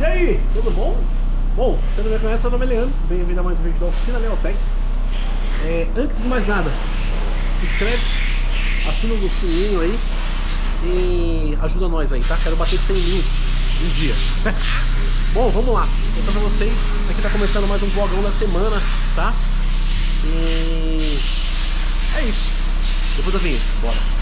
E aí, tudo bom? Bom, você não me conhece, meu nome é Leandro, bem-vindo a mais um vídeo da Oficina Leotec. É, antes de mais nada, se inscreve, assina o sininho aí e ajuda nós aí, tá? Quero bater 100 mil um dia. bom, vamos lá, vou contar pra vocês, isso aqui tá começando mais um vlogão da semana, tá? E é isso. Depois da vinheta, bora.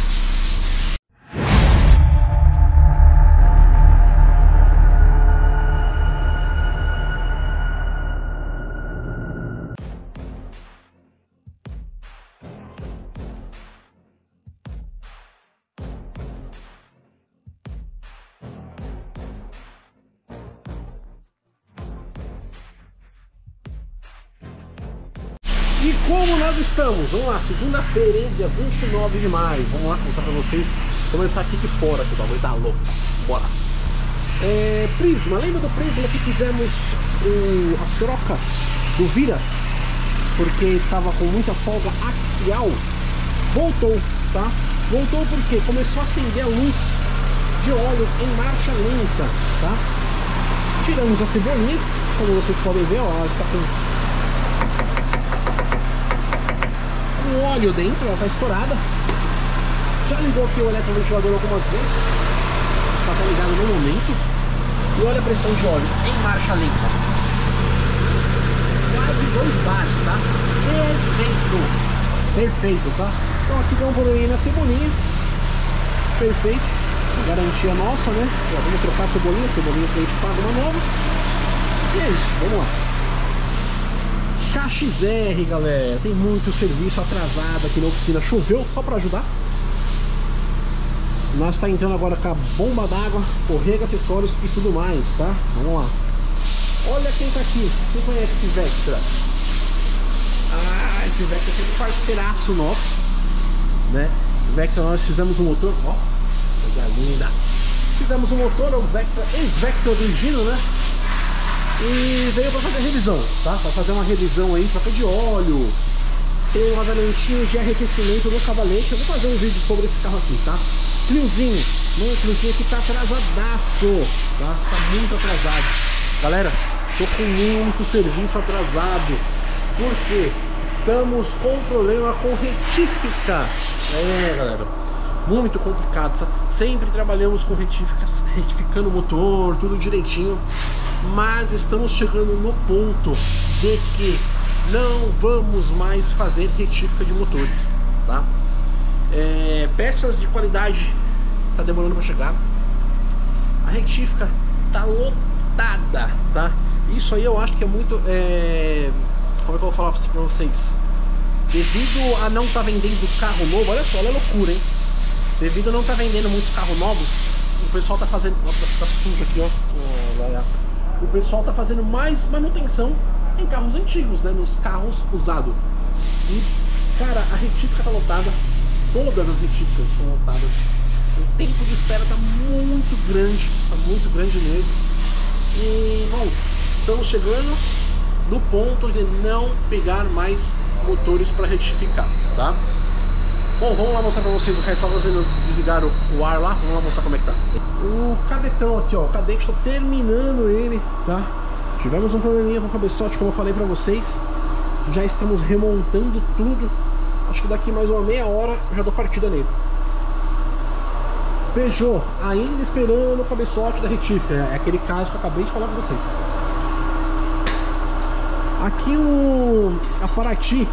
Vamos lá, segunda-feira, dia 29 de maio. Vamos lá contar pra vocês. Começar aqui de fora, que o bagulho tá louco. Bora. É, Prisma, lembra do Prisma que fizemos o, a troca do Vira? Porque estava com muita folga axial. Voltou, tá? Voltou porque começou a acender a luz de óleo em marcha lenta, tá? Tiramos a cebolinha, como vocês podem ver, ó, ela está com com óleo dentro, ela tá estourada. Já ligou aqui o eletroventilador algumas vezes. Está ligado no momento. E olha a pressão de óleo em marcha lenta. Quase 2 bars, tá? Perfeito. Perfeito, tá? Então aqui deu um probleminha na cebolinha. Perfeito. Garantia nossa, né? Ó, vamos trocar a cebolinha. A cebolinha que a gente paga uma nova. E é isso, vamos lá. KXR, galera. Tem muito serviço atrasado aqui na oficina. Choveu só para ajudar. Nós está entrando agora com a bomba d'água, correga, acessórios e tudo mais, tá? Vamos lá. Olha quem tá aqui. Quem conhece esse Vectra? Ah, esse Vectra é um parceiraço nosso, né? Vectra nós fizemos um motor, ó, coisa linda. Fizemos um motor, o Vectra, ex-Vectra do Gino, né? E veio para fazer revisão, tá? Para fazer uma revisão aí, troca de óleo, tem umas elementinhos de arrefecimento no cavalete. Eu vou fazer um vídeo sobre esse carro aqui, tá? Cliozinho, mano, Cliozinho aqui tá atrasadaço, tá? Tá muito atrasado. Galera, tô com muito serviço atrasado. Por quê? Estamos com problema com retífica. É, galera, muito complicado. Tá? Sempre trabalhamos com retificando o motor, tudo direitinho mas estamos chegando no ponto de que não vamos mais fazer retífica de motores, tá? É, peças de qualidade tá demorando para chegar. A retífica tá lotada, tá? Isso aí eu acho que é muito, é... como é que eu vou falar para vocês? Devido a não estar tá vendendo carro novo, olha só, olha a loucura, hein? Devido a não estar tá vendendo muitos carros novos, o pessoal tá fazendo, ó, tá sujo aqui, ó. Oh, o pessoal está fazendo mais manutenção em carros antigos, né? Nos carros usados. E, cara, a retífica está lotada, todas as retíficas estão lotadas. O tempo de espera está muito grande, está muito grande mesmo. E, bom, estamos chegando no ponto de não pegar mais motores para retificar, tá? Bom, vamos lá mostrar pra vocês o resto, só vocês desligaram o ar lá, vamos lá mostrar como é que tá. O cadetão aqui, ó, o cadete, tô terminando ele, tá? Tivemos um probleminha com o cabeçote, como eu falei pra vocês. Já estamos remontando tudo. Acho que daqui mais uma meia hora já dou partida nele. Peugeot, ainda esperando o cabeçote da retífica. É aquele caso que eu acabei de falar com vocês. Aqui o a Paraty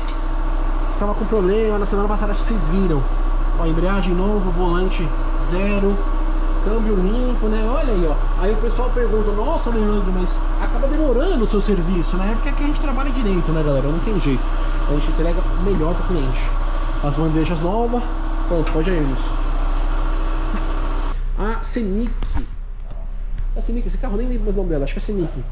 estava com problema na semana passada, vocês viram. Ó, embreagem novo, volante zero, câmbio limpo, né? Olha aí, ó. Aí o pessoal pergunta, nossa, Leandro, mas acaba demorando o seu serviço, né? Porque aqui a gente trabalha direito, né, galera? Não tem jeito. A gente entrega melhor para o cliente. As bandejas novas, pronto, pode ir isso. A Senic. A Senic, esse carro nem lembro mais o nome dela, acho que é Senic.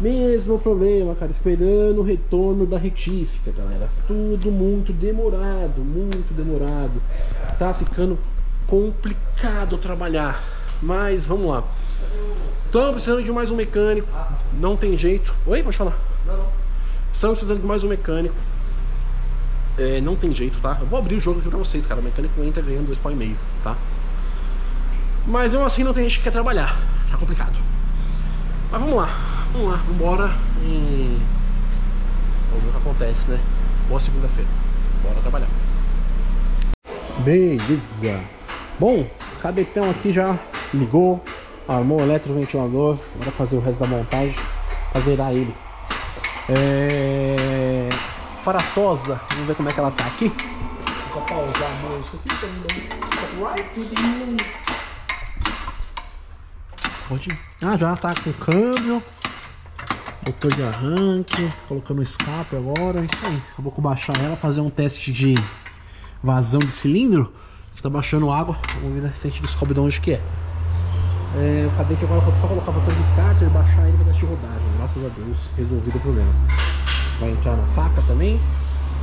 Mesmo problema, cara, esperando o retorno da retífica, galera. Tudo muito demorado, muito demorado. Tá ficando complicado trabalhar. Mas vamos lá. Estamos precisando de mais um mecânico. Não tem jeito. Oi, pode falar? Não, não. Estamos precisando de mais um mecânico. É, não tem jeito, tá? Eu vou abrir o jogo aqui pra vocês, cara. O mecânico entra ganhando 2,5, tá? Mas eu assim não tem gente que quer trabalhar. Tá complicado. Mas vamos lá, vamos lá, vambora e vamos ver o que acontece, né? Boa segunda-feira. Bora trabalhar. Beleza. Bom, o cadetão aqui já ligou, armou o eletroventilador, bora fazer o resto da montagem, pra zerar ele. É... Paratosa, vamos ver como é que ela tá aqui. Vou pausar a música aqui, tá ir. Ah, já tá com câmbio. Motor de arranque. Colocando o escape agora. Isso aí. Eu vou baixar ela, fazer um teste de vazão de cilindro. Tá baixando água. Vamos ver se a gente descobre de onde que é. é o cadete agora só colocar o botão de cárter, baixar ele e teste de rodagem. Graças a Deus, resolvido o problema. Vai entrar na faca também.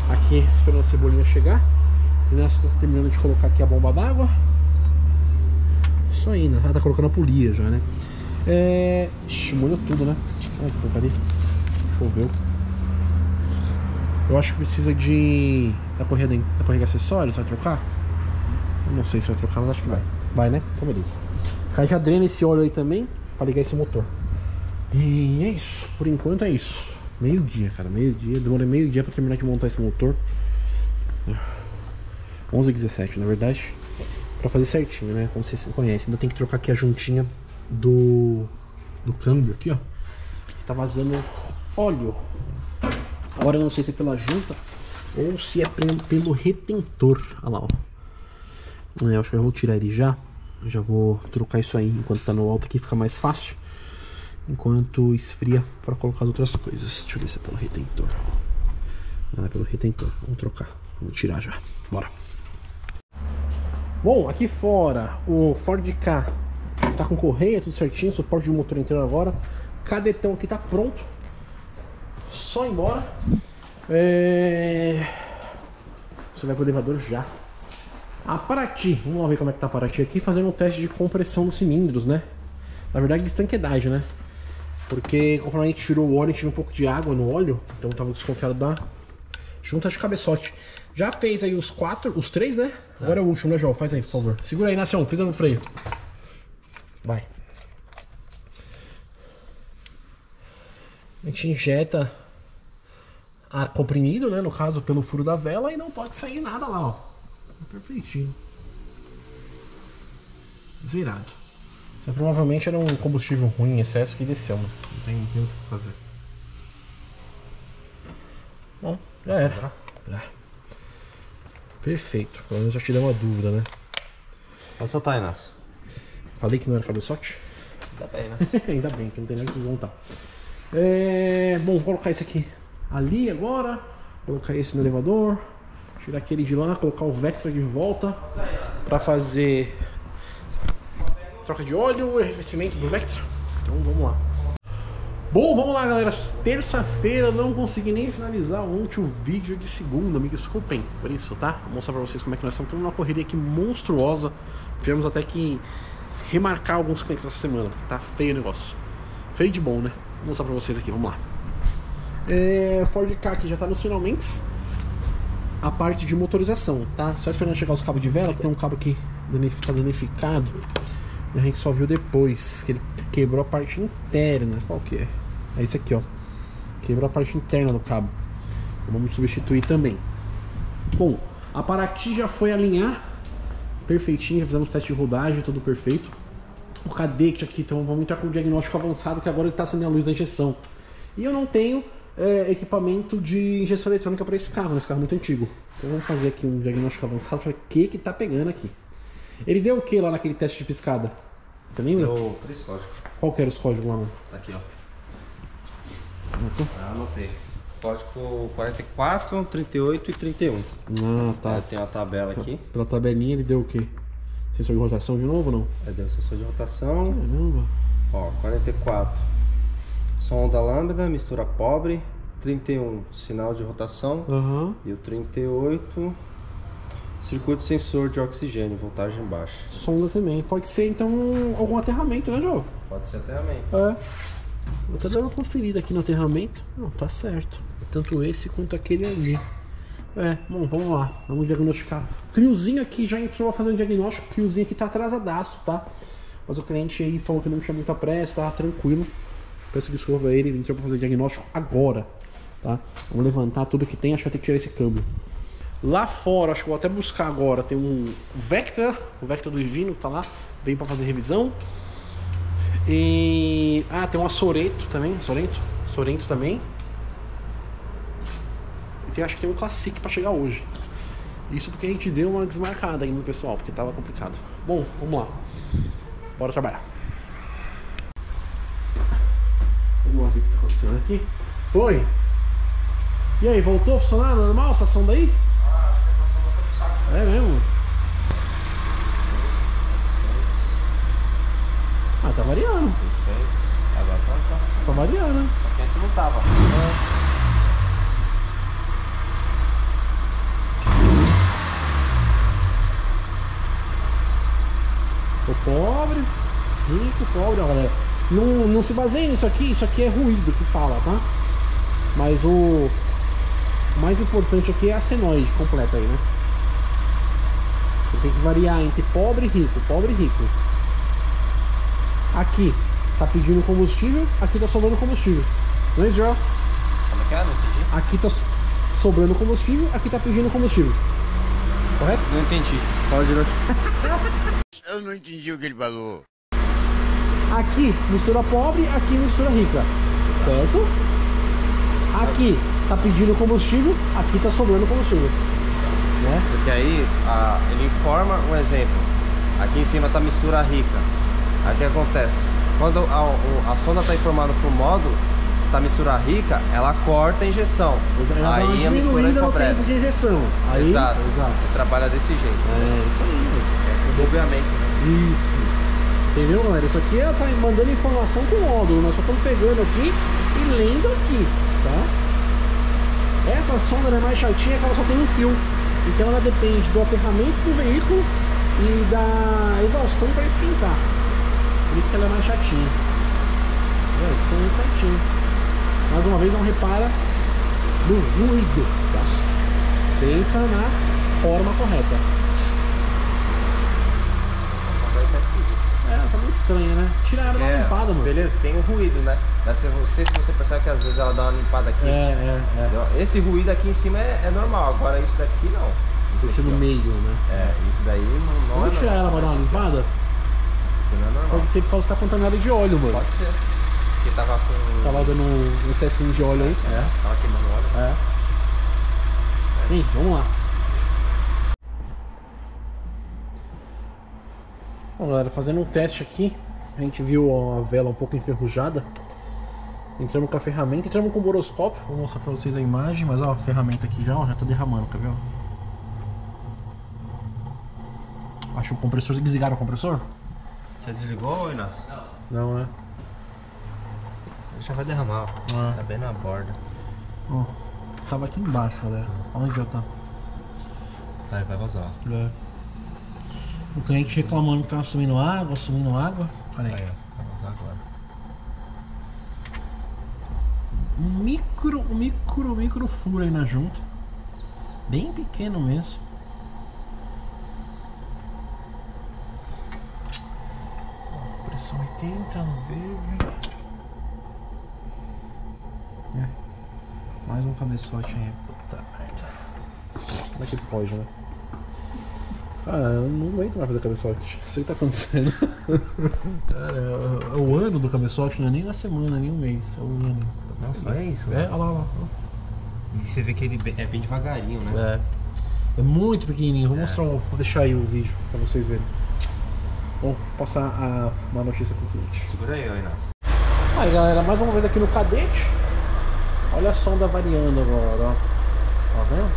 Aqui, esperando a cebolinha chegar. E nessa tá terminando de colocar aqui a bomba d'água. Isso aí, né? Ela tá colocando a polia já, né? É... Ixi, molhou tudo, né? Ai, que porcaria. Choveu. Eu acho que precisa de... Da correia, da correia acessórios, vai trocar? Eu não sei se vai trocar, mas acho que vai. Vai, né? Então beleza. Aí já drena esse óleo aí também, pra ligar esse motor. E é isso. Por enquanto é isso. Meio dia, cara. Meio dia. Demorei meio dia pra terminar de montar esse motor. 11 h 17 na verdade para fazer certinho, né? Como vocês conhecem. Ainda tem que trocar aqui a juntinha do, do câmbio aqui, ó. Tá vazando óleo. Agora eu não sei se é pela junta ou se é pelo retentor. Olha lá, ó. É, acho que eu vou tirar ele já. Já vou trocar isso aí enquanto tá no alto aqui, fica mais fácil. Enquanto esfria para colocar as outras coisas. Deixa eu ver se é pelo retentor. Não é pelo retentor. Vamos trocar. Vamos tirar já. Bora. Bom, aqui fora o Ford K tá com correia, tudo certinho, suporte de motor inteiro agora. Cadetão aqui tá pronto. Só embora. É... Você vai pro elevador já. A Paraty, vamos lá ver como é que tá a Paraty aqui, fazendo um teste de compressão dos cilindros, né? Na verdade, estanquedagem, né? Porque conforme a gente tirou o óleo, a gente tirou um pouco de água no óleo, então tava desconfiado da junta de cabeçote. Já fez aí os quatro, os três, né? Agora é o último, né, João? Faz aí, por favor. Segura aí, Nação, pisa no freio. Vai. A gente injeta ar comprimido, né? No caso, pelo furo da vela e não pode sair nada lá, ó. Perfeitinho. Zerado. Isso provavelmente era um combustível ruim em excesso que desceu, né? Não tem, tem o que fazer. Bom, já era. Já. Perfeito. Pelo menos já te deu uma dúvida, né? Pode soltar, Inácio. Falei que não era cabeçote? Ainda bem, né? Ainda bem, que não tem nada que desmontar. É... Bom, vou colocar esse aqui ali agora. Colocar esse no elevador. Tirar aquele de lá, colocar o Vectra de volta. Pra fazer troca de óleo e arrefecimento do Vectra. Então vamos lá. Bom, vamos lá galera, terça-feira não consegui nem finalizar ontem o vídeo de segunda, me desculpem por isso, tá? Vou mostrar pra vocês como é que nós estamos tendo uma correria aqui monstruosa Tivemos até que remarcar alguns clientes essa semana, porque tá feio o negócio Feio de bom, né? Vou mostrar pra vocês aqui, vamos lá é, Ford Ka aqui já tá nos finalmente A parte de motorização, tá? Só esperando chegar os cabos de vela, que tem um cabo aqui tá danificado a gente só viu depois que ele quebrou a parte interna. Qual que é? É esse aqui, ó. Quebrou a parte interna do cabo. Vamos substituir também. Bom, a Paraty já foi alinhar. Perfeitinho, fizemos teste de rodagem, tudo perfeito. O cadete aqui, então vamos entrar com o diagnóstico avançado, que agora ele está acendendo a luz da injeção. E eu não tenho é, equipamento de injeção eletrônica para esse carro, esse carro é muito antigo. Então vamos fazer aqui um diagnóstico avançado para que que tá pegando aqui. Ele deu o que lá naquele teste de piscada? Você lembra? Deu três códigos. Qual que era os códigos lá, mano? Tá aqui, ó. Anotou? Ah, anotei. Código 44, 38 e 31. Ah, tá. É, tem uma tabela aqui. Pela tabelinha ele deu o quê? Sensor de rotação de novo ou não? É, deu sensor de rotação. Caramba. Ó, 44. Som da lâmpada, mistura pobre. 31, sinal de rotação. Uhum. E o 38, circuito sensor de oxigênio, voltagem baixa. Sonda também. Pode ser então algum aterramento, né, João? Pode ser aterramento. É. Vou até dar uma conferida aqui no aterramento. Não, tá certo. Tanto esse quanto aquele ali. É, bom, vamos lá. Vamos diagnosticar. Criozinho aqui já entrou a fazer um diagnóstico. O Criozinho aqui tá atrasadaço, tá? Mas o cliente aí falou que não tinha muita pressa, tava tranquilo. Peço desculpa pra ele, a gente vai fazer diagnóstico agora, tá? Vamos levantar tudo que tem, acho que ter que tirar esse câmbio. Lá fora, acho que vou até buscar agora, tem um Vectra, o Vectra do Gino que tá lá, vem pra fazer revisão. E... Ah, tem uma Sorento também, Sorento? Sorento também. Tem, acho que tem um Classic pra chegar hoje. Isso porque a gente deu uma desmarcada aí no pessoal, porque tava complicado. Bom, vamos lá. Bora trabalhar. Vamos ver o que tá acontecendo aqui. Oi. E aí, voltou a funcionar normal essa sonda aí? Ah, acho que essa sonda foi pro saco. É mesmo? Ah, tá variando. 16. Agora tá, tá. Tá variando. Só que antes não tava. Pobre, rico, pobre, ó, galera. Não, não se baseia nisso aqui, isso aqui é ruído que fala, tá? Mas o mais importante aqui é a senoide completa aí, né? Você tem que variar entre pobre e rico, pobre e rico. Aqui tá pedindo combustível, aqui tá sobrando combustível. Não é isso, Joel? Como é que é? Não entendi. Aqui tá sobrando combustível, aqui tá pedindo combustível. Correto? Não entendi. Fala direto. Eu não entendi o que ele falou. Aqui mistura pobre, aqui mistura rica. Certo? Aqui tá pedindo combustível, aqui tá sobrando combustível. Né? Porque aí a- ele informa um exemplo. Aqui em cima tá mistura rica. Aí o que acontece? Quando a, o- a sonda tá informando pro modo tá mistura rica, ela corta a injeção. Ela Aí a mistura no tempo empobrece. de injeção. Aí, Exato. exato. Trabalha desse jeito. É isso aí. É bobeamento, né? Isso. Entendeu, galera? Isso aqui ela tá mandando informação com módulo. Nós só estamos pegando aqui e lendo aqui, tá? Essa sonda é mais chatinha que ela só tem um fio. Então ela depende do aterramento do veículo e da exaustão para esquentar. Por isso que ela é mais chatinha. É, isso é certinho. Mais uma vez não repara no ruído, tá? Pensa na forma correta. Essa sonda aí tá esquisita. É, tá meio estranha, né? Tira ela É, uma limpada, mano. Beleza, tem o ruído, né? Deve ser- Não sei se você percebe que às vezes ela dá uma limpada aqui. É, é, é. Esse ruído aqui em cima é, é normal, agora isso daqui não. Isso Esse aqui, no ó. meio, né? É, isso daí não, não Vamos é tirar ela pra dar uma ó. limpada? Isso aqui não é normal. Pode ser por causa que tá contaminada de óleo, mano. Pode ser. Porque tava com. Tava dando um excessinho de óleo aí. É, tava queimando óleo. É. Bem, vamos lá. Bom, galera, fazendo um teste aqui. A gente viu a vela um pouco enferrujada. Entramos com a ferramenta, entramos com o boroscópio. Vou mostrar pra vocês a imagem, mas ó, a ferramenta aqui já, ó, já tá derramando, quer ver? Acho que o compressor. Desligaram o compressor? Você desligou, Inácio? Não, né? Já vai derramar, ó. Ah. Tá bem na borda. Ó, tava aqui embaixo, galera. Onde já tá? Vai, vai vazar. É. O cliente reclamando que tava sumindo água, sumindo água. Peraí. Aí. Um micro, micro, micro furo aí na junta. Bem pequeno mesmo. Pressão 80 no verde. É. Mais um cabeçote aí. Puta merda. Como é que pode, né? Cara, eu não aguento mais fazer cabeçote. Isso aí tá acontecendo. Cara, é, é o ano do cabeçote, não é nem a semana, nem o mês. É o ano. Nossa, olha isso. É, olha lá, olha lá. E você vê que ele é bem devagarinho, né? É. É muito pequenininho. Vou É. mostrar, um- vou deixar aí o vídeo pra vocês verem. Vou passar a, uma notícia pro cliente. Segura aí, ó, Inácio. Aí galera, mais uma vez aqui no cadete. Olha a sonda variando agora, ó. Tá vendo?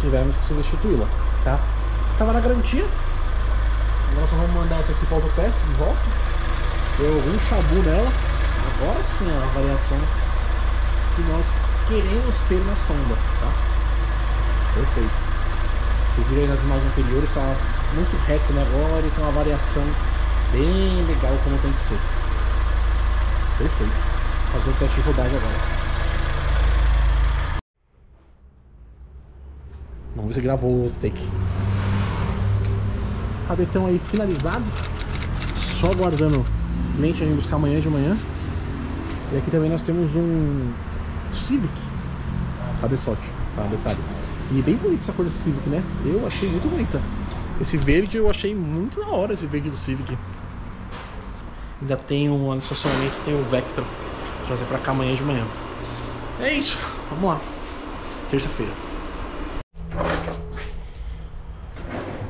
Tivemos que substituí-la, tá? Estava na garantia. Só vamos mandar essa aqui para o autoteste de volta. Deu algum chabu nela. Agora sim ó, a variação que nós queremos ter na sonda, tá? Perfeito. Vocês viram aí nas imagens anteriores, tá muito reto né, agora e com uma variação bem legal como tem que ser. Perfeito. Fazer o teste de rodagem agora. Vamos ver se gravou o take. Cadetão aí finalizado. Só aguardando cliente vai vir buscar amanhã de manhã. E aqui também nós temos um Civic cabeçote, tá? Detalhe. E bem bonita essa cor do Civic, né? Eu achei muito bonita. Esse verde eu achei muito da hora, esse verde do Civic. Ainda tem um estacionamento, tem o Vectra. Trazer pra cá amanhã de manhã. É isso, vamos lá. Terça-feira.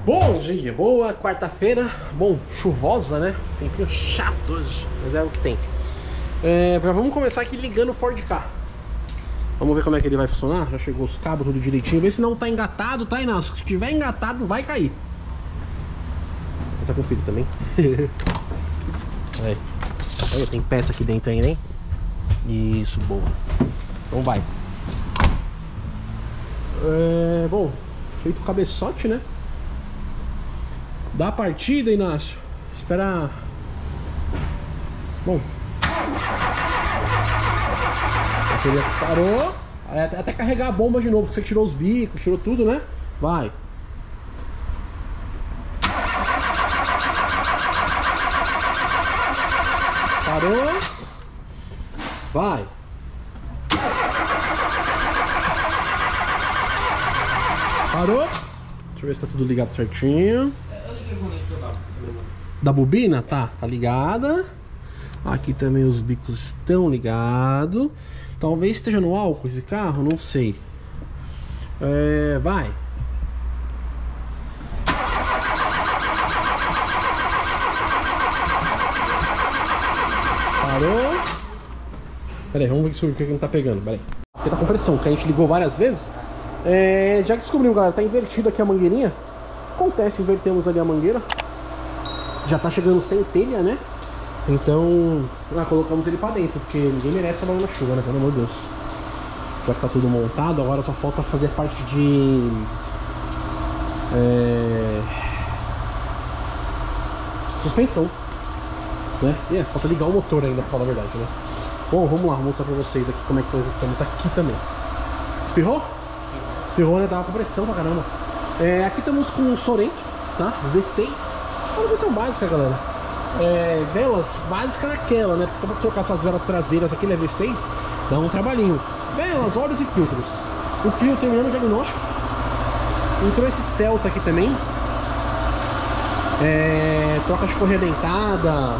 Bom dia, boa quarta-feira. Bom, chuvosa, né? Tempinho chato hoje, mas é o que tem. É, vamos começar aqui ligando o Ford K. Vamos ver como é que ele vai funcionar. Já chegou os cabos tudo direitinho. Ver se não tá engatado, tá, Inácio? Se tiver engatado, vai cair. Tá com filho também. Aí. Olha, tem peça aqui dentro ainda, hein? Isso, boa. Então vai. É, bom, feito o cabeçote, né? Da partida, Inácio. Espera. Bom. A bateria parou. Até, até carregar a bomba de novo, que você tirou os bicos, tirou tudo, né? Vai. Parou. Vai. Parou. Deixa eu ver se tá tudo ligado certinho. Da bobina? Tá, tá ligada. Aqui também os bicos estão ligados. Talvez esteja no álcool esse carro, não sei. É, vai. Parou. Pera aí, vamos ver sobre o que não tá pegando. Pera aí. Tá com pressão, que a gente ligou várias vezes. É, já descobrimos, galera, tá invertido aqui a mangueirinha. Acontece, invertemos ali a mangueira. Já tá chegando sem telha, né? Então, ah, colocamos ele pra dentro, porque ninguém merece trabalhar na chuva, né? Pelo amor de Deus. Já tá tudo montado, agora só falta fazer parte de. É... Suspensão. Né? E é, falta ligar o motor ainda, pra falar a verdade, né? Bom, vamos lá, vou mostrar pra vocês aqui como é que nós estamos aqui também. Espirrou? Espirrou, né? Tava com pressão pra caramba. É, aqui estamos com o Sorento, tá? V6. É uma versão básica, galera. É, velas básica naquela, né? Porque você vai trocar essas velas traseiras aqui na V6, dá um trabalhinho. Velas, óleos e filtros. O fio terminando o diagnóstico. Entrou esse Celta aqui também. É, troca de correia dentada,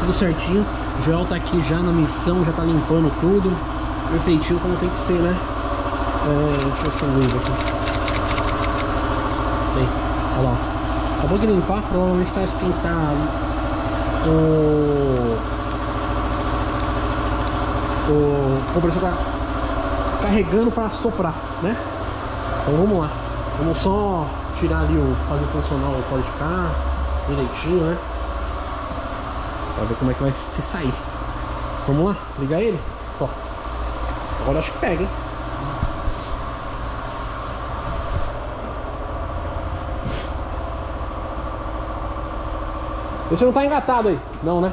tudo certinho. O Joel tá aqui já na missão, já tá limpando tudo. Perfeitinho como tem que ser, né? É, deixa eu ver tem aqui. Aí, olha lá. Acabou de limpar, provavelmente tá esquentando o, o compressor tá carregando para soprar, né? Então vamos lá. Vamos só tirar ali o fazer funcionar o Ford K direitinho, né? Pra ver como é que vai se sair. Vamos lá, ligar ele? Ó. Agora acho que pega, hein? Esse não tá engatado aí. Não, né?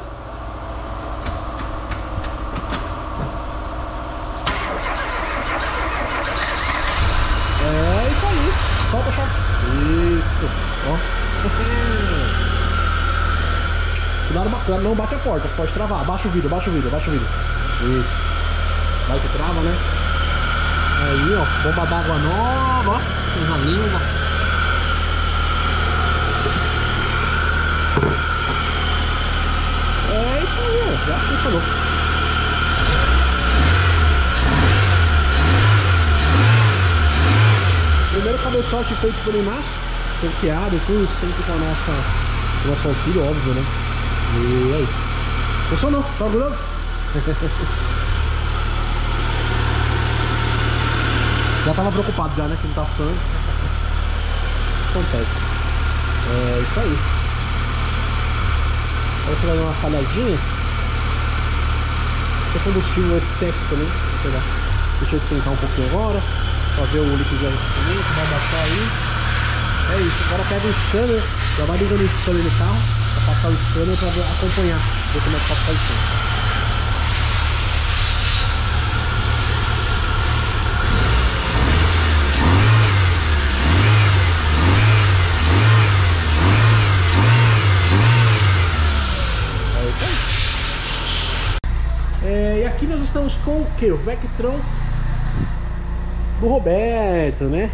É isso aí. Solta a chave. Isso. Ó. Cuidado, cuidado, não bate a porta. Pode travar. Baixa o vidro, baixa o vidro, baixa o vidro. Isso. Vai que trava, né? Aí, ó. Bomba d'água nova. Ó. Tem ralinho, ó. É já funcionou. Primeiro cabeçote feito por Inácio, sorteado e tudo, sempre com a nossa, o nosso auxílio, óbvio, né? E aí, funcionou, tá orgulhoso? já tava preocupado já, né, que não tá funcionando. Acontece. É isso aí. Agora você vai dar uma falhadinha. Tem combustível excesso também. Deixa eu esquentar um pouquinho agora. Pra ver o líquido de arrefecimento. Vai baixar aí. É isso. Agora pega o scanner. Já vai ligando o scanner no carro. Pra passar o scanner pra acompanhar. Ver como é que tá passando. É isso aqui nós estamos com o que? O Vectron do Roberto, né?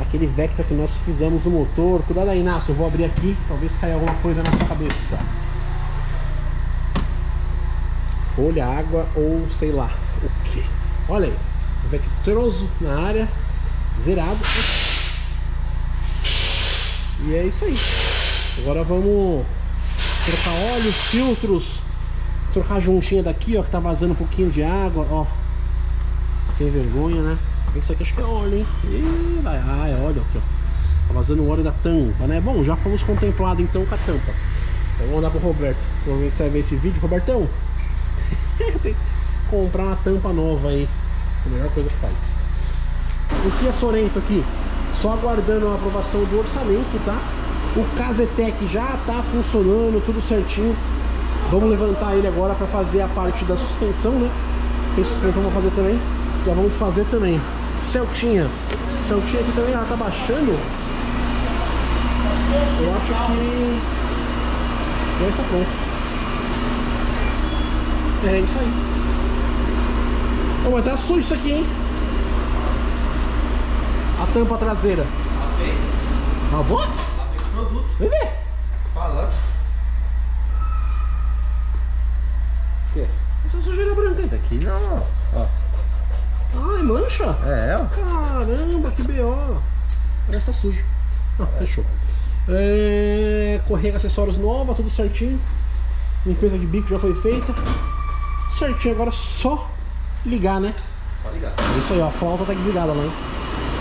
Aquele Vectra que nós fizemos o motor. Cuidado aí, Inácio, eu vou abrir aqui, talvez caia alguma coisa na sua cabeça. Folha, água ou sei lá o que. Olha aí, Vectroso na área, zerado. E é isso aí. Agora vamos trocar óleo, filtros, trocar a juntinha daqui, ó, que tá vazando um pouquinho de água, ó. Sem vergonha, né? Isso aqui acho que é óleo, hein? Ih, vai, ah, é aqui, ó. Tá vazando o óleo da tampa, né? Bom, já fomos contemplados então com a tampa. Então vamos dar pro Roberto. Provavelmente você vai ver esse vídeo, Robertão. Tem que comprar uma tampa nova aí. A melhor coisa que faz. O Kia Sorento aqui, só aguardando a aprovação do orçamento, tá? O Casetec já tá funcionando, tudo certinho. Vamos levantar ele agora para fazer a parte da suspensão, né? Tem suspensão vamos fazer também. Já vamos fazer também. Celtinha. Celtinha aqui também, ela tá baixando. Eu acho que já está pronto. É isso aí. Oh, mas tá sujo isso aqui, hein? A tampa traseira. Avô? Produto. Bebê? Falando. O quê? Essa sujeira branca aí. Aqui não. Ó. Ai, mancha? É, ó. Caramba, que B.O. Parece que tá sujo. Ah, fechou. É, correia acessórios nova, tudo certinho. Limpeza de bico já foi feita. Certinho, agora só ligar, né? Pode ligar. É isso aí, ó. A flauta tá desligada lá, hein?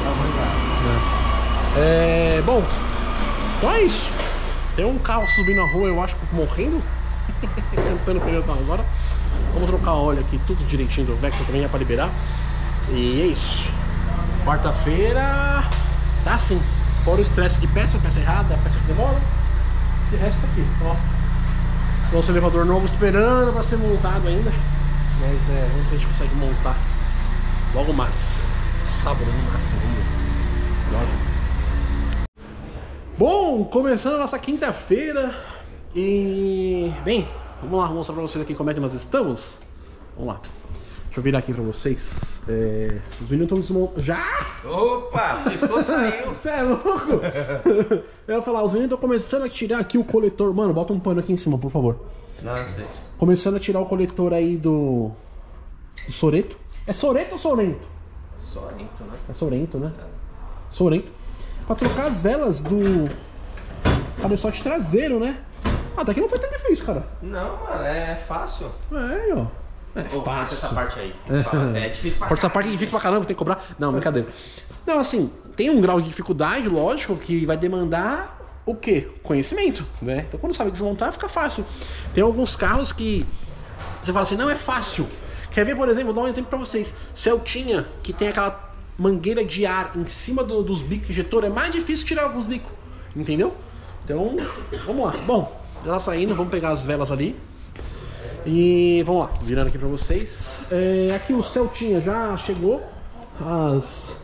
Tá bom, É. Bom, então é isso. Tem um carro subindo na rua, eu acho, morrendo. Cantando pneu umas horas. Vamos trocar óleo aqui, tudo direitinho do Vector também já pra liberar. E é isso. Quarta-feira tá assim. Fora o estresse de peça, peça errada, peça que demora. E o resto tá aqui, ó. Nosso elevador novo esperando pra ser montado ainda. Mas é, vamos ver se a gente consegue montar logo mais. Sábado no máximo, vamos. Bora. Bom, começando a nossa quinta-feira e bem, vamos lá vou mostrar pra vocês aqui como é que nós estamos. Vamos lá. Deixa eu virar aqui pra vocês. É, Os meninos estão desmontando. Já? Opa! Piscou, saiu. Você é louco? Eu ia falar, os meninos estão começando a tirar aqui o coletor. Mano, bota um pano aqui em cima, por favor. Não, sei. Começando a tirar o coletor aí do. do Soreto. É Soreto ou Sorento? Sorento, né? É Sorento, né? Sorento. Pra trocar as velas do cabeçote traseiro, né? Ah, até que não foi tão difícil, cara. Não, mano, é fácil. É, ó. É Ô, fácil. essa parte aí. falar. É difícil pra Corta essa parte é difícil pra caramba, tem que cobrar. Não, brincadeira. Não, assim, tem um grau de dificuldade, lógico, que vai demandar o quê? Conhecimento, né? Então quando sabe desmontar, fica fácil. Tem alguns carros que você fala assim, não é fácil. Quer ver, por exemplo, vou dar um exemplo pra vocês. Celtinha, que tem aquela mangueira de ar em cima do- dos bicos injetor, é mais difícil tirar alguns bicos, entendeu? Então, vamos lá. Bom, já tá saindo, vamos pegar as velas ali. E vamos lá, virando aqui pra vocês. É, aqui o Celtinha já chegou. As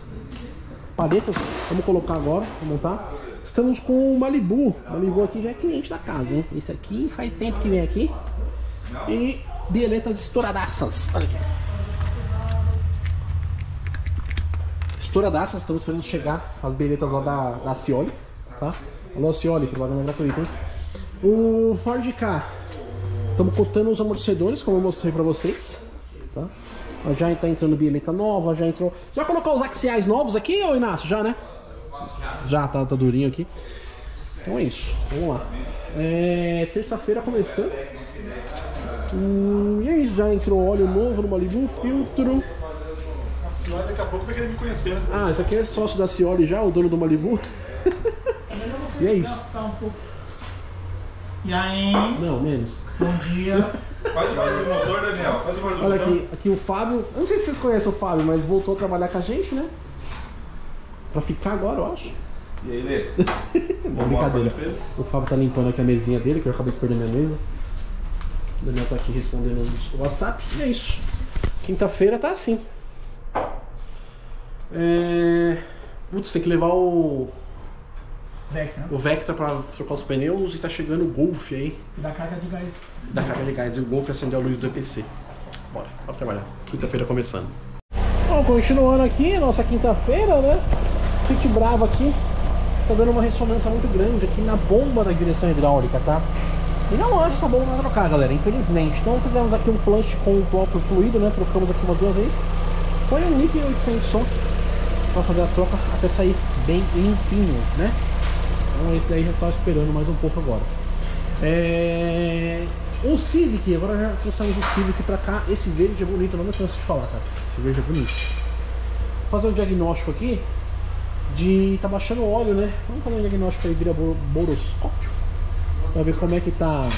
paletas, vamos colocar agora, vamos montar. Estamos com o Malibu. O Malibu aqui já é cliente da casa, hein? Esse aqui faz tempo que vem aqui. E bieletas estouradaças. Olha aqui. Estouradaças, estamos esperando chegar as bieletas lá da, da Cioli, tá? Alô, Cioli, propaganda gratuita, hein? O Ford K, estamos cotando os amortecedores, como eu mostrei pra vocês, tá? Já tá entrando bieleta nova, já entrou... Já colocou os axiais novos aqui, ô Inácio? Já, né? Já, tá, tá durinho aqui. Então é isso, vamos lá. É, Terça-feira começando. Hum, e é isso, já entrou óleo novo no Malibu, filtro. A senhora daqui a pouco vai querer me conhecer, né? Ah, esse aqui é sócio da Cioli já, o dono do Malibu. e é isso. E aí, Não, menos. bom dia. Faz o barulho do motor, Daniel. Faz o barulho do Olha motor. aqui, aqui o Fábio. Eu não sei se vocês conhecem o Fábio, mas voltou a trabalhar com a gente, né? Pra ficar agora, eu acho. E aí, Lê? Não, brincadeira. O Fábio tá limpando aqui a mesinha dele, que eu acabei de perder minha mesa. O Daniel tá aqui respondendo no WhatsApp. E é isso. Quinta-feira tá assim. É... Putz, tem que levar o, Vectra. o Vectra pra trocar os pneus e tá chegando o Golf aí. Da carga de gás. Da carga de gás. E o Golf acendeu a luz do EPC. Bora, bora trabalhar. Quinta-feira começando. Bom, continuando aqui, nossa quinta-feira, né? Fit Brava aqui. Tá dando uma ressonância muito grande aqui na bomba da direção hidráulica, tá? E não acho essa bomba vai trocar, galera, infelizmente. Então fizemos aqui um flush com o próprio fluido, né? Trocamos aqui umas duas vezes. Foi um litro e 800 só pra fazer a troca até sair bem limpinho, né? Então esse daí já tá esperando mais um pouco agora. É... O Civic, agora já trouxemos o Civic pra cá. Esse verde é bonito, não me canso de falar, cara. Esse verde é bonito. Vou fazer um diagnóstico aqui de. tá baixando o óleo, né? Vamos fazer um diagnóstico aí vira bo- boroscópio. Pra ver como é que tá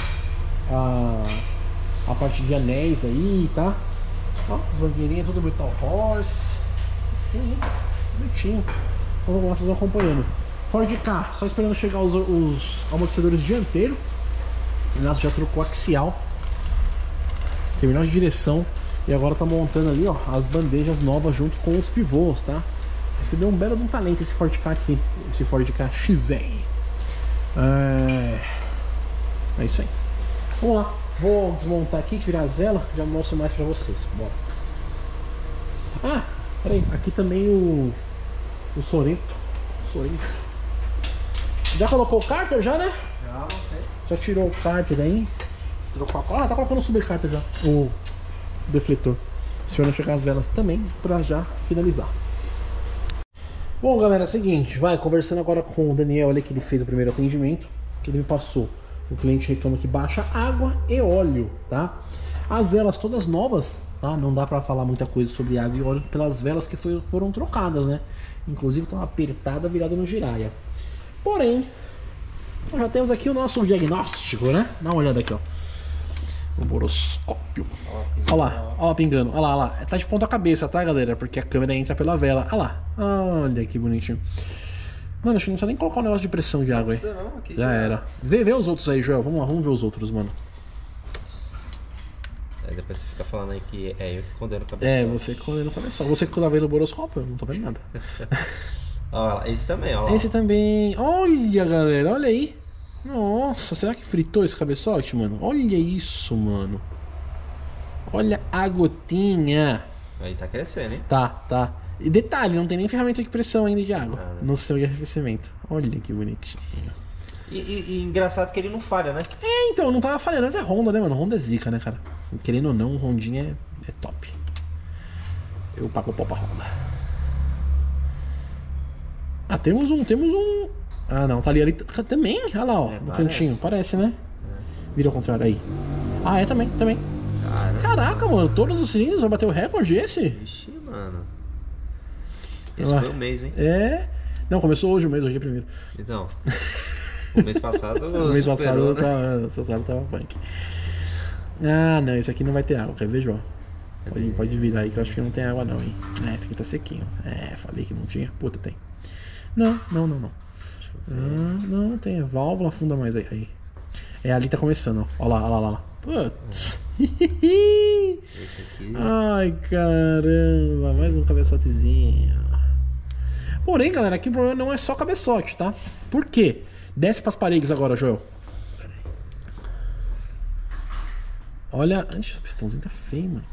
a, a parte de anéis aí, tá? Ó, as bandeirinhas, tudo Metal Horse. Sim, bonitinho. Então vamos lá, vocês vão acompanhando. Ford K, só esperando chegar os, os amortecedores dianteiros. O Inácio já trocou axial. Terminal de direção. E agora tá montando ali, ó, as bandejas novas junto com os pivôs, tá? Recebeu um belo de um talento esse Ford K aqui. Esse Ford K XR. É... é isso aí. Vamos lá. Vou desmontar aqui, tirar a zela. Já mostro mais pra vocês. Bora. Ah, peraí. Aqui também o... O Sorento. Sorento. Já colocou o cárter já, né? Já, ok. Já tirou o cárter aí. Trocou a... Ah, tá colocando o subcárter já. O defletor. Esperando chegar as velas também pra já finalizar. Bom, galera, é o seguinte, vai conversando agora com o Daniel ali que ele fez o primeiro atendimento, que ele me passou. O cliente reclama que baixa água e óleo, tá? As velas todas novas, tá? Não dá pra falar muita coisa sobre água e óleo pelas velas que foi- foram trocadas, né? Inclusive estão apertada virada no giraia. Porém, nós já temos aqui o nosso diagnóstico, né? Dá uma olhada aqui, ó. O boroscópio. Olha lá, olha lá pingando. Olha lá, olha lá. Tá de ponta cabeça, tá, galera? Porque a câmera entra pela vela. Olha lá. Olha que bonitinho. Mano, acho que não precisa nem colocar um negócio de pressão de água aí. Não, Já era. Vê, vê os outros aí, Joel. Vamos lá, vamos ver os outros, mano. Aí depois você fica falando aí que é eu que condeno o cabeça. É, você não falei só. Você que tá vendo o boroscópio, eu não tô vendo nada. Ó, esse também, ó. Esse também. Olha, galera, olha aí. Nossa, será que fritou esse cabeçote, mano? Olha isso, mano. Olha a gotinha. Aí tá crescendo, hein? Tá, tá. E detalhe, não tem nem ferramenta de pressão ainda de água Nada. no sistema de arrefecimento. Olha que bonitinho. E, e- e engraçado que ele não falha, né? É, então, não tava falhando, mas é Honda, né, mano? Honda é zica, né, cara? Querendo ou não, Rondinha é, é top. Eu pago o pau pra Honda. Ah, temos um, temos um. Ah, não, tá ali, ali tá- também. Olha lá, ó, É, no parece. cantinho. Parece, né? Vira ao contrário aí. Ah, é também, também. Cara. Caraca, mano, todos os cilindros vai bater o recorde esse? Vixe, mano. Esse Ah. foi o mês, hein? É. Não, começou hoje o mês, hoje é primeiro. Então. O mês passado. O mês superou, passado né? tava, essa sábado tava punk. Ah, não, esse aqui não vai ter água, quer ver, João? Pode, pode virar aí que eu acho que não tem água não, hein? É, esse aqui tá sequinho. É, falei que não tinha. Puta, tem. Não, não, não, não. Ah, não, tem. Válvula afunda mais aí. aí. É, ali tá começando, ó. Ó lá, ó lá, ó lá. Putz. Ai, caramba. Mais um cabeçotezinho. Porém, galera, aqui o problema não é só cabeçote, tá? Por quê? Desce pras paredes agora, Joel. Olha. Ixi, o pistãozinho tá feio, mano.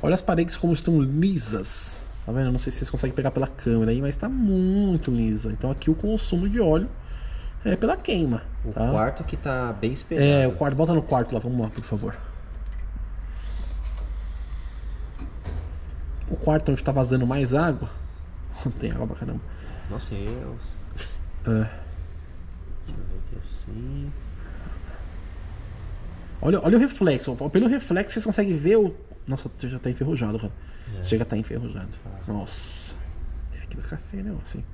Olha as paredes como estão lisas. Tá vendo? Não sei se vocês conseguem pegar pela câmera aí, mas tá muito lisa. Então aqui o consumo de óleo é pela queima. O tá? quarto que tá bem espelhado. É, o quarto. Bota no quarto lá, vamos lá, por favor. O quarto onde tá vazando mais água. Tem água pra caramba. Nossa, eu. É. Deixa eu ver aqui assim. Olha, olha o reflexo. Pelo reflexo vocês conseguem ver o. Nossa, você já tá enferrujado, cara. Você já tá enferrujado. Nossa. É aqui vai ficar feio o negócio, hein?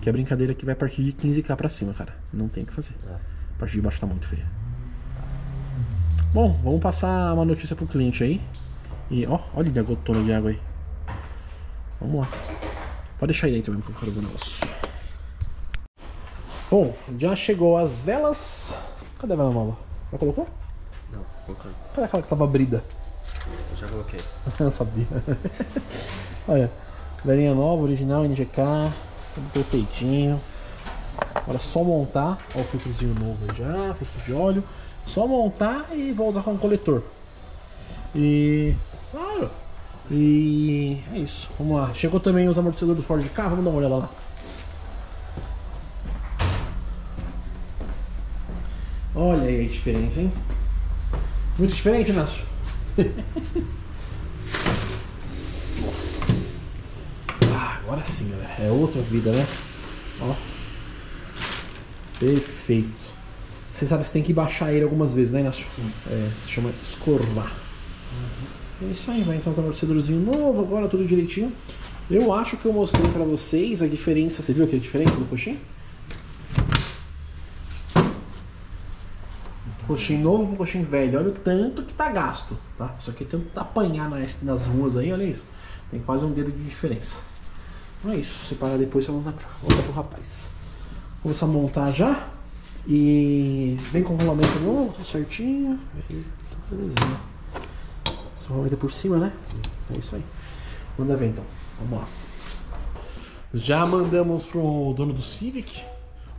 Que a brincadeira aqui vai partir de 15k pra cima, cara. Não tem o que fazer. A parte de baixo tá muito feia. Bom, vamos passar uma notícia pro cliente aí. E ó, olha a gotona de água aí. Vamos lá. Pode deixar aí aí também, porque eu quero ver o negócio. Bom, já chegou as velas. Cadê a vela nova? Já colocou? Não, colocando. Cadê aquela que tava abrida? Eu já coloquei. Eu sabia. Olha, velhinha nova, original, NGK, perfeitinho. Agora é só montar, ó o filtrozinho novo já, filtro de óleo. Só montar e voltar com o coletor. E. Ah, E é isso, vamos lá. Chegou também os amortecedores do Ford K, vamos dar uma olhada lá. Olha aí a diferença, hein? Muito diferente, Nácio. Nossa. Ah, agora sim, galera. É outra vida, né? Ó. Perfeito. Você sabe que você tem que baixar ele algumas vezes, né, Inácio? Sim. É, se chama escorvar. É isso aí, vai entrar os amortecedorzinho novo agora, tudo direitinho. Eu acho que eu mostrei pra vocês a diferença. Você viu aqui a diferença do coxinho? Coxinho novo pro coxinho velho. Olha o tanto que tá gasto, tá? Isso aqui tanto tá apanhar nas, nas ruas aí, olha isso. Tem quase um dedo de diferença. Então é isso. Separar depois eu vou voltar, voltar pro rapaz. Vou começar a montar já. E vem com o rolamento novo, tudo certinho. Tá belezinha. Só rolamento por cima, né? É isso aí. Manda ver então. Vamos lá. Já mandamos pro dono do Civic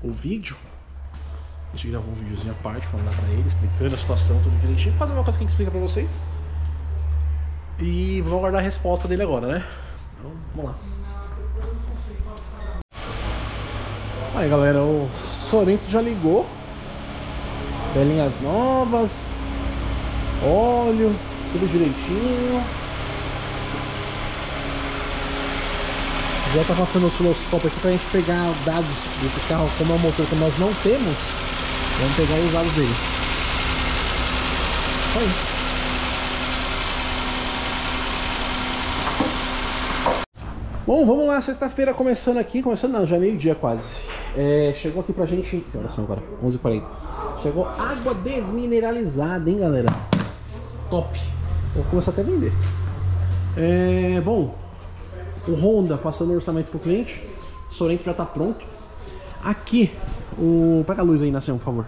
o vídeo. A gente gravou um videozinho à parte pra mandar pra ele, explicando a situação, tudo direitinho. Fazer uma coisa que a gente explica pra vocês. E vamos aguardar a resposta dele agora, né? Então, vamos lá. Aí galera, o Sorento já ligou. Belinhas novas. Óleo, tudo direitinho. Já tá passando o osciloscópio aqui pra gente pegar dados desse carro, como é um motor que nós não temos. Vamos pegar os dados dele. Aí. Bom, vamos lá, sexta-feira começando aqui, começando não, já é meio-dia quase. É, chegou aqui pra gente, que horas são agora? 11h40. Chegou água desmineralizada, hein, galera? Top. Vou começar até a vender. É, bom, o Honda passando o orçamento pro cliente. O Sorento já tá pronto. Aqui, o. Pega a luz aí, Nação, por favor.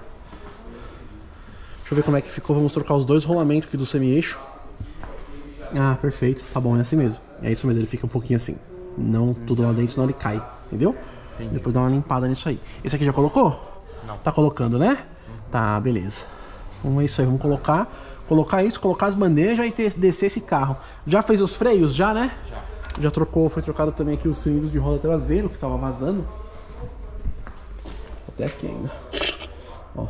Deixa eu ver como é que ficou. Vamos trocar os dois rolamentos aqui do semi-eixo. Ah, perfeito. Tá bom, é assim mesmo. É isso mesmo, ele fica um pouquinho assim. Não tudo lá dentro, senão ele cai. Entendeu? Depois dá uma limpada nisso aí. Esse aqui já colocou? Não. Tá colocando, né? Tá, beleza. Vamos é isso aí, vamos colocar. Colocar isso, colocar as bandejas e ter- descer esse carro. Já fez os freios? Já, né? Já. Já trocou, foi trocado também aqui os cilindros de roda traseiro que tava vazando. Até aqui ainda. Ó.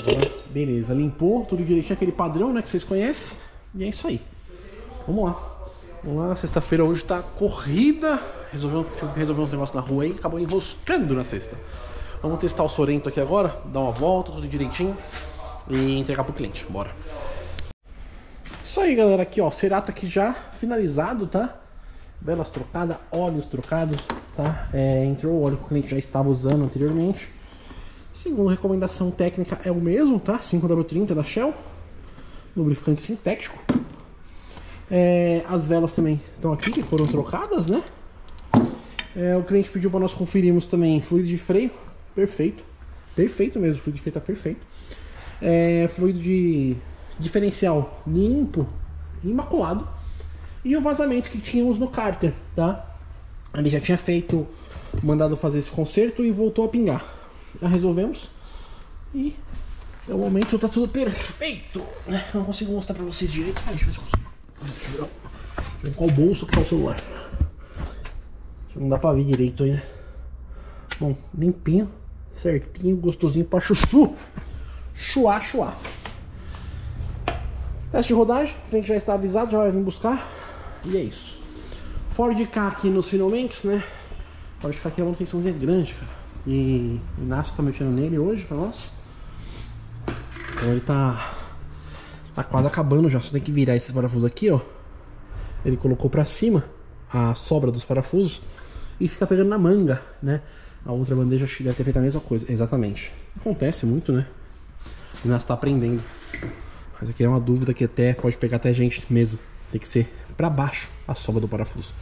Agora, beleza, limpou tudo direitinho, aquele padrão, né, que vocês conhecem. E é isso aí. Vamos lá. Vamos lá, sexta-feira hoje tá corrida. Resolveu, tive que resolver uns negócios na rua aí, acabou enroscando na sexta. Vamos testar o Sorento aqui agora, dar uma volta, tudo direitinho e entregar pro cliente. Bora. Isso aí, galera, aqui ó, Cerato aqui já finalizado, tá? Velas trocadas, óleos trocados, tá? É, entrou o óleo que o cliente já estava usando anteriormente. Segundo recomendação técnica é o mesmo, tá? 5W30 da Shell, lubrificante sintético. É, as velas também estão aqui, que foram trocadas, né? É, o cliente pediu para nós conferirmos também fluido de freio, perfeito, perfeito mesmo, fluido de freio tá perfeito. É, fluido de diferencial limpo, imaculado. E o vazamento que tínhamos no cárter, tá? Ele já tinha feito, mandado fazer esse conserto e voltou a pingar. Já resolvemos. E até o momento tá tudo perfeito. Não consigo mostrar pra vocês direito. Ah, deixa eu ver se consigo. Qual bolso que tá o celular. Não dá pra ver direito né? Bom, limpinho, certinho, gostosinho pra chuchu. Chuá, chuá. Teste de rodagem, o cliente já está avisado, já vai vir buscar. E é isso. Ford K aqui nos finalmente, né? Ford K aqui é uma manutençãozinha grande, cara. E o Inácio tá mexendo nele hoje pra nós. Então ele tá. Tá quase acabando já. Só tem que virar esses parafusos aqui, ó. Ele colocou pra cima a sobra dos parafusos e fica pegando na manga, né? A outra bandeja deve ter feito a mesma coisa. Exatamente. Acontece muito, né? O Inácio tá aprendendo. Mas aqui é uma dúvida que até pode pegar até gente mesmo. Tem que ser pra baixo a sobra do parafuso,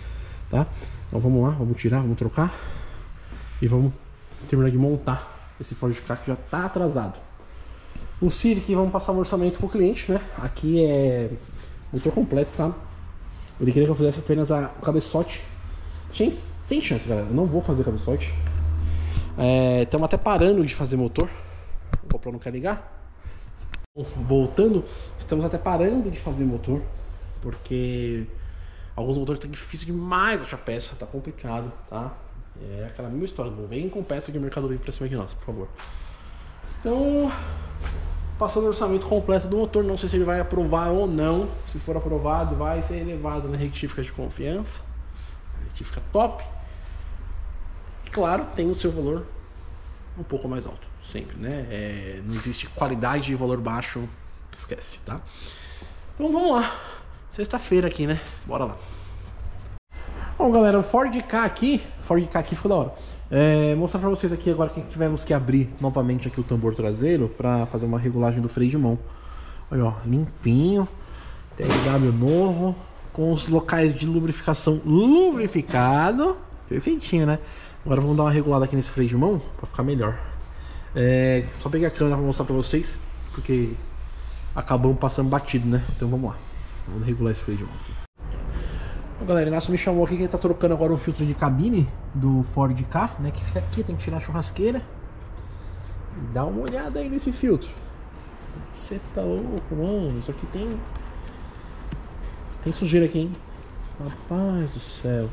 tá? Então vamos lá, vamos tirar, vamos trocar e vamos terminar de montar esse Ford Ka que já tá atrasado. O Civic vamos passar um orçamento pro cliente, né? Aqui é motor completo, tá? Ele queria que eu fizesse apenas a, o cabeçote. Sem, sem chance, galera. Eu não vou fazer cabeçote. Estamos até parando de fazer motor. O GoPro não quer ligar. Voltando, estamos até parando de fazer motor. Porque alguns motores tá difícil demais achar peça, tá complicado, tá? É aquela mesma história, não vem com peça de Mercado Livre pra cima de nós, por favor. Então, passando o orçamento completo do motor, não sei se ele vai aprovar ou não. Se for aprovado, vai ser elevado na retífica de confiança. Retífica top. E, claro, tem o seu valor um pouco mais alto, sempre, né? É, não existe qualidade de valor baixo, esquece, tá? Então vamos lá. Sexta-feira aqui, né? Bora lá. Bom, galera, o Ford K aqui, Ford K aqui ficou da hora. É, mostrar pra vocês aqui agora que tivemos que abrir novamente aqui o tambor traseiro pra fazer uma regulagem do freio de mão. Olha, ó, limpinho, TRW novo, com os locais de lubrificação lubrificado, perfeitinho, né? Agora vamos dar uma regulada aqui nesse freio de mão pra ficar melhor. É, só peguei a câmera pra mostrar pra vocês, porque acabamos passando batido, né? Então vamos lá, vamos regular esse freio de mão aqui. Bom, galera, o Inácio me chamou aqui que ele tá trocando agora o filtro de cabine do Ford K, né? Que fica aqui, tem que tirar a churrasqueira. E dá uma olhada aí nesse filtro. Você tá louco, mano. Isso aqui tem. Tem sujeira aqui, hein? Rapaz do céu.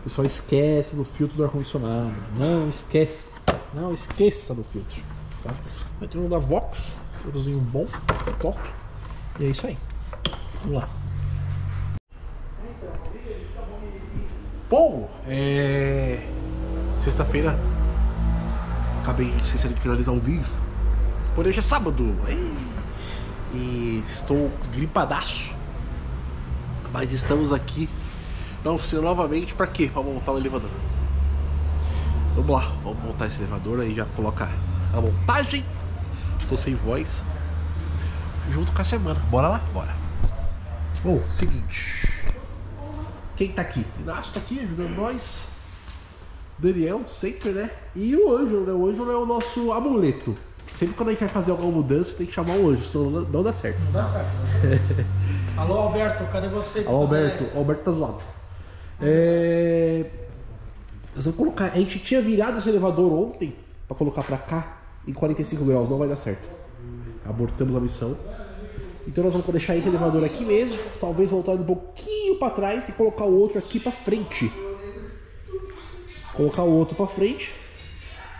O pessoal esquece do filtro do ar-condicionado. Não esqueça. Não esqueça do filtro. Tá? Vai ter um da Vox. Filtrozinho bom, top. E é isso aí. Vamos lá. Bom, é. Sexta-feira. Acabei de de finalizar o vídeo. Por hoje é sábado. E estou gripadaço. Mas estamos aqui na oficina novamente para quê? Para montar o elevador. Vamos lá, vamos montar esse elevador aí já coloca a montagem. Estou sem voz. Junto com a semana. Bora lá? Bora. Bom, seguinte. Quem tá aqui? Inácio tá aqui ajudando nós. Daniel, sempre, né? E o Ângelo, né? O Ângelo é o nosso amuleto. Sempre quando a gente vai fazer alguma mudança, tem que chamar o Ângelo, senão não- não dá certo. Não dá certo. Alô, Alberto, cadê você? Alô, Alberto. O Alberto tá zoado. É... Nós vamos colocar... A gente tinha virado esse elevador ontem pra colocar pra cá em 45 graus. Não vai dar certo. Abortamos a missão. Então nós vamos deixar esse elevador aqui mesmo. Talvez voltar um pouquinho pra trás e colocar o outro aqui pra frente. Colocar o outro pra frente.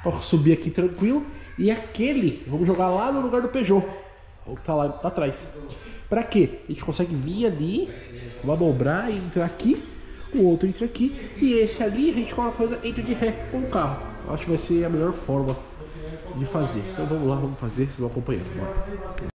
Pra subir aqui tranquilo. E aquele, vamos jogar lá no lugar do Peugeot. O que tá lá atrás. Pra quê? A gente consegue vir ali, manobrar e entrar aqui. O outro entra aqui. E esse ali, a gente coloca coisa, entra de ré com o carro. Acho que vai ser a melhor forma de fazer. Então vamos lá, vamos fazer. Vocês vão acompanhando.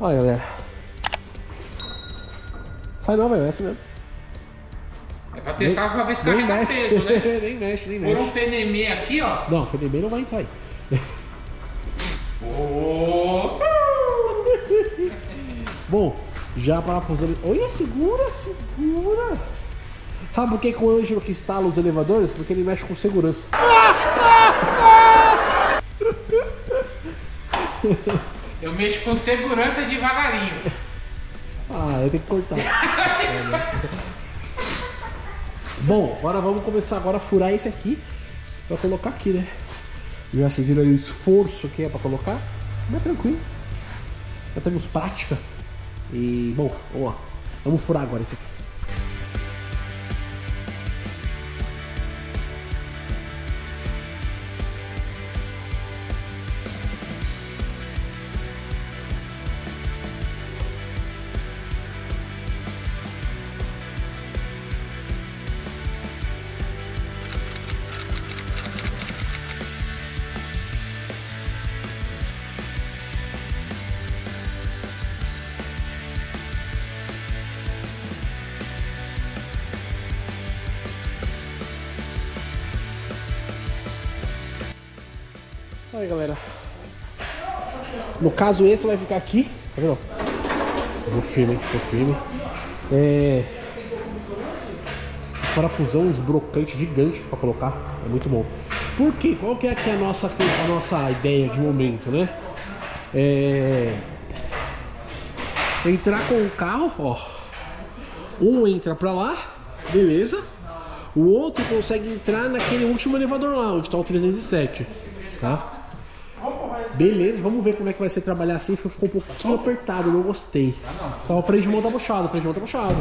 Olha, galera. Sai não, velho. É assim mesmo. É pra testar pra ver se Nem carrega mexe. peso, né? nem mexe, nem Por um mexe. fenemê aqui, ó. Não, FDB não vai sair. Ô, Bom, já parafusando. Olha, segura, segura. Sabe por que, que o Ângelo que instala os elevadores? Porque ele mexe com segurança. Eu mexo com segurança devagarinho. Ah, eu tenho que cortar. Bom, agora vamos começar agora a furar esse aqui pra colocar aqui, né? Já vocês viram aí o esforço que é pra colocar? Mas tranquilo. Já temos prática. E, bom, lá. Vamos furar agora esse aqui. Galera. No caso esse vai ficar aqui. Tá vendo? Vou firme, firme. É. Parafusão, uns brocantes gigantes pra colocar. É muito bom. Por quê? Qual que é aqui a nossa, a nossa ideia de momento, né? É. Entrar com o carro, ó. Um entra pra lá, beleza. O outro consegue entrar naquele último elevador lá, onde tá o 307, tá? Beleza, vamos ver como é que vai ser trabalhar assim, porque ficou um pouquinho apertado, não gostei. Tá, o freio de mão tá puxado, o freio de mão tá puxado.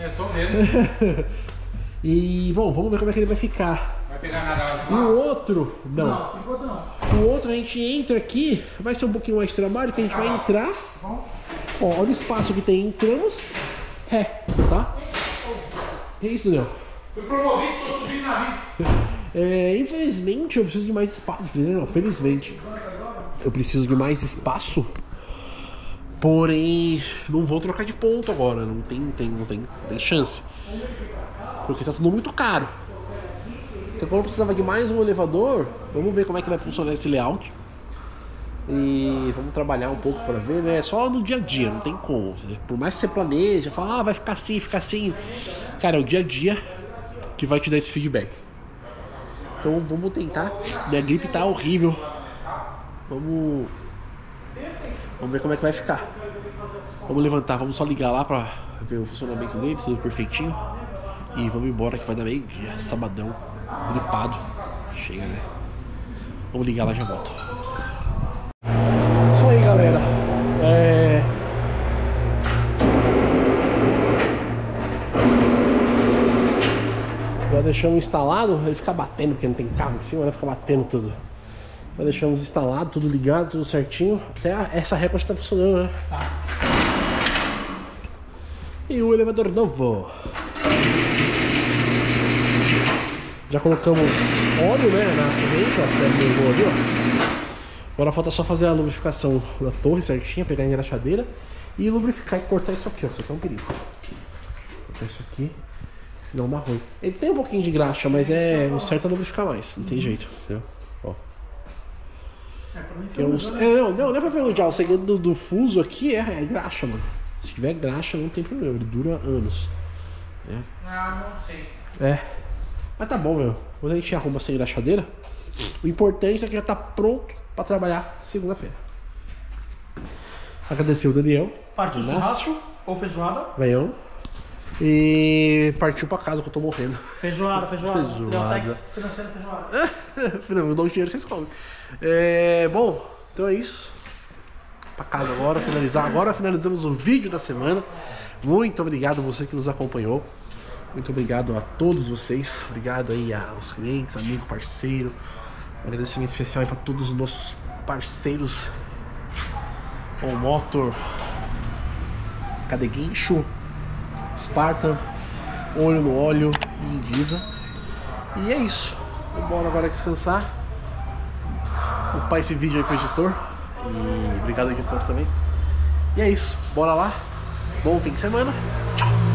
É, tô vendo. E, bom, vamos ver como é que ele vai ficar. Vai pegar nada lá o outro, não. Não, por enquanto não. O outro a gente entra aqui, vai ser um pouquinho mais de trabalho, que a gente vai entrar. Ó, olha o espaço que tem, entramos. Ré, tá? É isso, Daniel. Fui promovido, tô subindo na vida. É, infelizmente eu preciso de mais espaço. Infelizmente, Não, felizmente eu preciso de mais espaço. Porém, não vou trocar de ponto agora. Não tem, tem, não tem, não tem chance. Porque tá tudo muito caro. Então, como eu precisava de mais um elevador, vamos ver como é que vai funcionar esse layout. E vamos trabalhar um pouco para ver, né? É só no dia a dia, não tem como. Por mais que você planeja, fala, ah, vai ficar assim, ficar assim. Cara, é o dia a dia que vai te dar esse feedback. Então vamos tentar. Minha gripe tá horrível. Vamos. Vamos ver como é que vai ficar. Vamos levantar, vamos só ligar lá pra ver o funcionamento dele, tudo perfeitinho. E vamos embora que vai dar meio-dia, sabadão, gripado. Chega, né? Vamos ligar lá e já volto. Isso aí, galera. É. Já deixamos instalado, ele fica batendo, porque não tem carro em cima, né? Fica batendo tudo. Já deixamos instalado, tudo ligado, tudo certinho. Até a- essa régua está funcionando, né? E o elevador novo. Já colocamos óleo, né, na corrente, ó, ligou ali, ó. Agora falta só fazer a lubrificação da torre certinha, pegar a engraxadeira e lubrificar e cortar isso aqui, ó. Isso aqui é um perigo. Cortar isso aqui, senão dá ruim. Ele tem um pouquinho de graxa, mas é o certo é lubrificar mais, não tem jeito, entendeu? É, pra mim Tem uns- é, não, não, não é pra perguntar. O segredo do, do fuso aqui é, é graxa, mano. Se tiver graxa, não tem problema, ele dura anos. Ah, não sei. É. Mas tá bom, meu. Quando a gente arruma essa engraxadeira, o importante é que já tá pronto pra trabalhar segunda-feira. Agradecer o Daniel. Partiu Nossa. churrasco ou feijoada? Venhão. E partiu pra casa que eu tô morrendo. Feijoada, feijoada. Feijoada. Financeiro, feijoada. Filho, eu dou o dinheiro vocês comem. É, bom, então é isso. Pra casa agora, finalizar. Agora finalizamos o vídeo da semana. Muito obrigado você que nos acompanhou. Muito obrigado a todos vocês. Obrigado aí aos clientes, amigo, parceiro. Um agradecimento especial aí pra todos os nossos parceiros. O Motor, Cadeguincho, Spartan, Olho no Óleo e. E é isso. Vamos agora descansar. Upar esse vídeo aí pro editor. E obrigado, editor, também. E é isso. Bora lá. Bom fim de semana. Tchau.